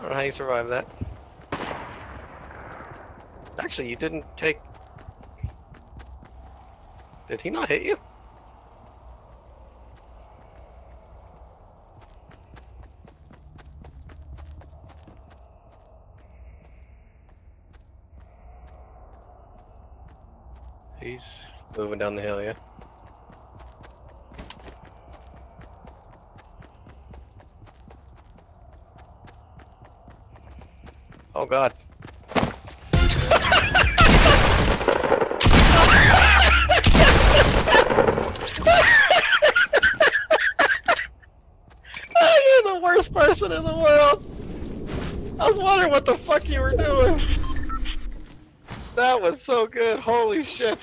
don't know how you survived that. Actually, you didn't take... Did he not hit you? He's moving down the hill, yeah? Oh god. You're the worst person in the world! I was wondering what the fuck you were doing! That was so good, holy shit!